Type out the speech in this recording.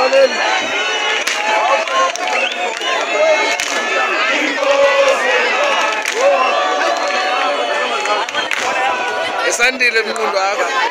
ngiyabalele esandile mnqundo akho